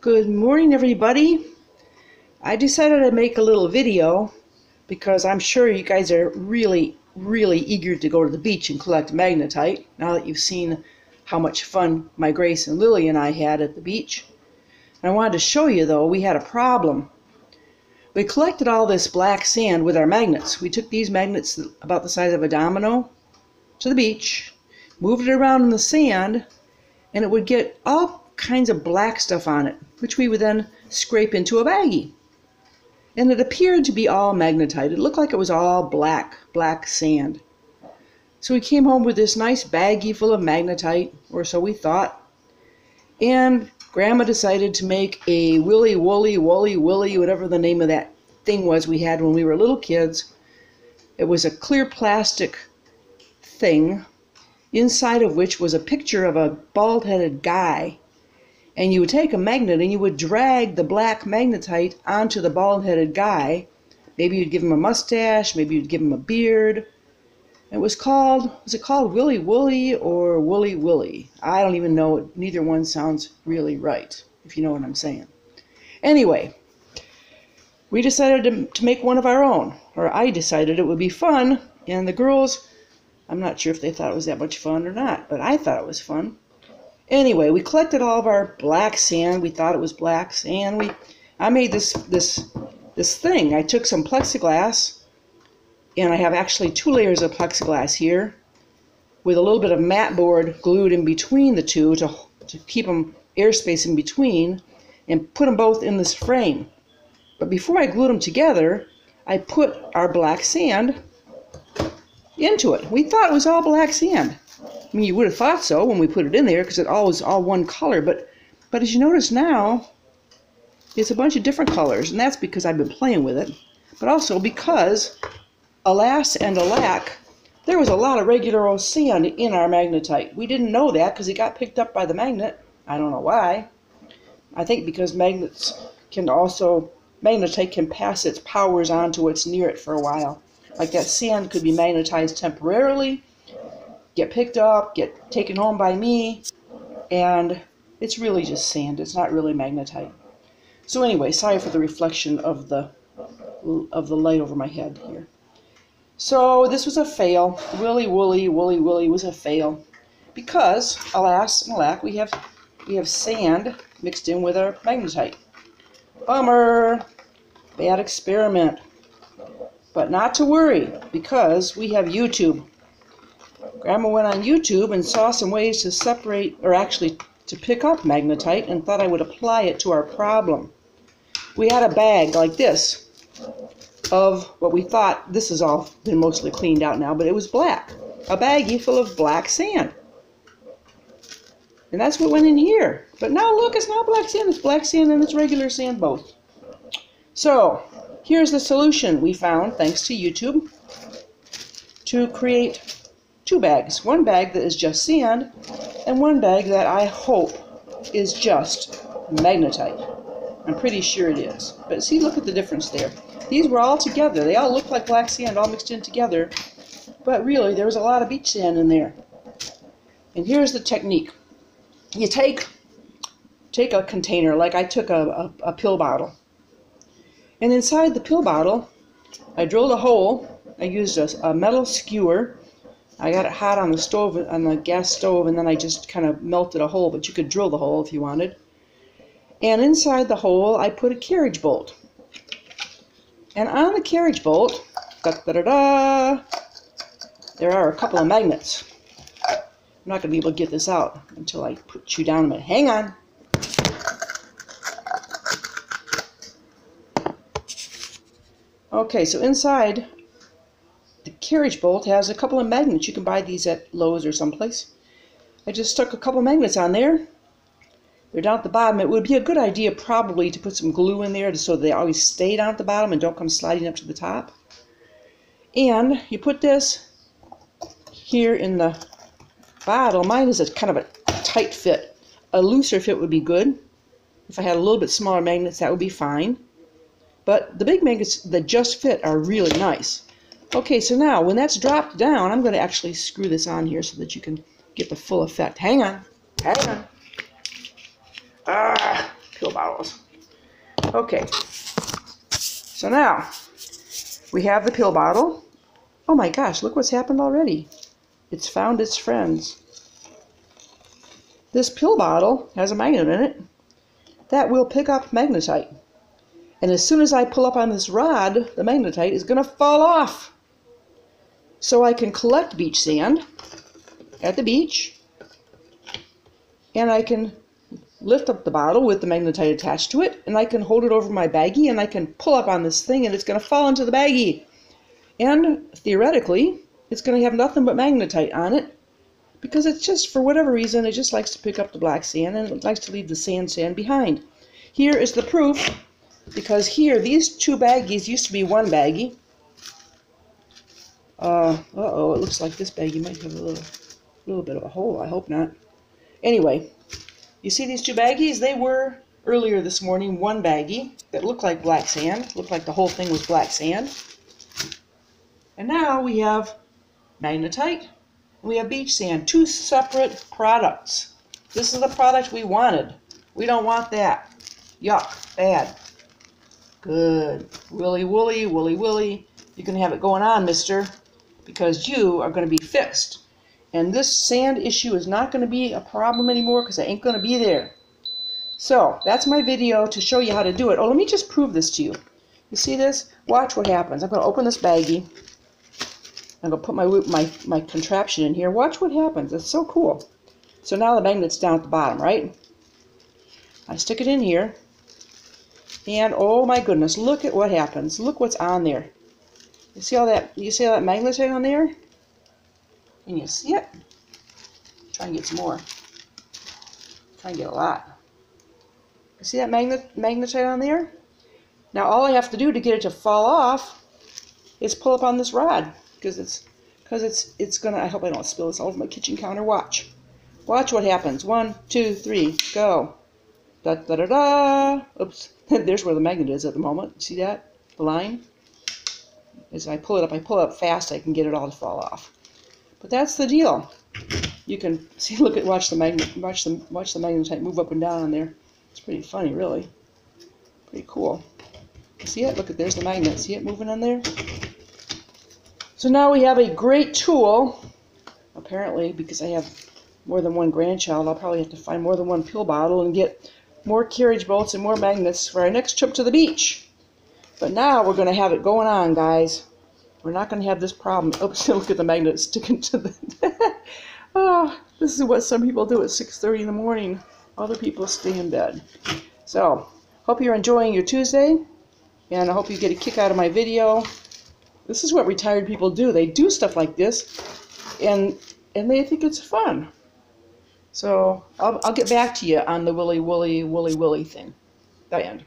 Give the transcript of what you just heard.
Good morning, everybody. I decided to make a little video because I'm sure you guys are really, really eager to go to the beach and collect magnetite now that you've seen how much fun my Grace and Lily and I had at the beach. I wanted to show you, though, we had a problem. We collected all this black sand with our magnets. We took these magnets about the size of a domino to the beach, moved it around in the sand, and it would get all kinds of black stuff on it, which we would then scrape into a baggie. And it appeared to be all magnetite. It looked like it was all black, black sand. So we came home with this nice baggie full of magnetite, or so we thought. And Grandma decided to make a willy woolly woolly willy, whatever the name of that thing was we had when we were little kids. It was a clear plastic thing, inside of which was a picture of a bald headed guy and you would take a magnet and you would drag the black magnetite onto the bald headed guy. Maybe you'd give him a mustache, maybe you'd give him a beard. It was called, was it called Willy Woolly or Woolly Willy? I don't even know. Neither one sounds really right, if you know what I'm saying. Anyway, we decided to, to make one of our own, or I decided it would be fun, and the girls, I'm not sure if they thought it was that much fun or not, but I thought it was fun. Anyway, we collected all of our black sand. We thought it was black sand. We, I made this this this thing. I took some plexiglass, and I have actually two layers of plexiglass here, with a little bit of mat board glued in between the two to to keep them airspace in between, and put them both in this frame. But before I glued them together, I put our black sand into it. We thought it was all black sand. I mean, you would have thought so when we put it in there because it all was all one color, but but as you notice now, it's a bunch of different colors, and that's because I've been playing with it, but also because, alas and alack, there was a lot of regular old sand in our magnetite. We didn't know that because it got picked up by the magnet. I don't know why. I think because magnets can also, magnetite can pass its powers on to what's near it for a while. Like that sand could be magnetized temporarily, get picked up, get taken home by me, and it's really just sand. It's not really magnetite. So anyway, sorry for the reflection of the of the light over my head here. So this was a fail. Willy Woolly, Woolly woolly was a fail. Because, alas and alack, we have we have sand mixed in with our magnetite. Bummer. Bad experiment. But not to worry, because we have YouTube. Grandma went on YouTube and saw some ways to separate, or actually to pick up magnetite, and thought I would apply it to our problem. We had a bag like this of what we thought, this has all been mostly cleaned out now, but it was black. A baggie full of black sand. And that's what went in here. But now look, it's not black sand, it's black sand and it's regular sand both. So, here's the solution we found, thanks to YouTube, to create two bags. One bag that is just sand, and one bag that I hope is just magnetite. I'm pretty sure it is. But see, look at the difference there. These were all together. They all look like black sand, all mixed in together. But really, there was a lot of beach sand in there. And here's the technique. You take take a container, like I took a, a, a pill bottle. And inside the pill bottle, I drilled a hole. I used a, a metal skewer I got it hot on the stove, on the gas stove, and then I just kind of melted a hole, but you could drill the hole if you wanted. And inside the hole, I put a carriage bolt. And on the carriage bolt, da da da da, there are a couple of magnets. I'm not going to be able to get this out until I put you down minute. Hang on. Okay, so inside carriage bolt has a couple of magnets. You can buy these at Lowe's or someplace. I just stuck a couple magnets on there. They're down at the bottom. It would be a good idea probably to put some glue in there so they always stay down at the bottom and don't come sliding up to the top. And you put this here in the bottle. Mine is a kind of a tight fit. A looser fit would be good. If I had a little bit smaller magnets, that would be fine. But the big magnets that just fit are really nice. Okay, so now when that's dropped down, I'm going to actually screw this on here so that you can get the full effect. Hang on. Hang on. Ah, pill bottles. Okay, so now we have the pill bottle. Oh my gosh, look what's happened already. It's found its friends. This pill bottle has a magnet in it that will pick up magnetite. And as soon as I pull up on this rod, the magnetite is going to fall off. So I can collect beach sand at the beach and I can lift up the bottle with the magnetite attached to it and I can hold it over my baggie and I can pull up on this thing and it's going to fall into the baggie. And theoretically, it's going to have nothing but magnetite on it because it's just, for whatever reason, it just likes to pick up the black sand and it likes to leave the sand sand behind. Here is the proof because here, these two baggies used to be one baggie. Uh, uh-oh, it looks like this baggie might have a little, little bit of a hole. I hope not. Anyway, you see these two baggies? They were, earlier this morning, one baggie that looked like black sand. Looked like the whole thing was black sand. And now we have magnetite we have beach sand. Two separate products. This is the product we wanted. We don't want that. Yuck. Bad. Good. Willy woolly, woolly willy. You can have it going on, mister, because you are going to be fixed. And this sand issue is not going to be a problem anymore because I ain't going to be there. So, that's my video to show you how to do it. Oh, let me just prove this to you. You see this? Watch what happens. I'm going to open this baggie. I'm going to put my, my, my contraption in here. Watch what happens. It's so cool. So now the magnet's down at the bottom, right? I stick it in here. And oh my goodness, look at what happens. Look what's on there. You see all that you see all that magnetite on there? And you see it? Try and get some more. Try and get a lot. You see that magnet magnetite on there? Now all I have to do to get it to fall off is pull up on this rod because it's because it's it's gonna I hope I don't spill this all over my kitchen counter watch watch what happens one two three go da da da da oops there's where the magnet is at the moment see that the line as I pull it up I pull it up fast I can get it all to fall off. But that's the deal. You can see look at watch the magnet watch the watch the magnetite move up and down on there. It's pretty funny really. Pretty cool. See it? Look at there's the magnet. See it moving on there? So now we have a great tool, apparently, because I have more than one grandchild, I'll probably have to find more than one pill bottle and get more carriage bolts and more magnets for our next trip to the beach. But now we're going to have it going on, guys. We're not going to have this problem. Oops, oh, look at the magnet sticking to the... oh, this is what some people do at 6.30 in the morning. Other people stay in bed. So, hope you're enjoying your Tuesday, and I hope you get a kick out of my video. This is what retired people do. They do stuff like this, and and they think it's fun. So I'll, I'll get back to you on the willy woolly woolly willy thing. The end.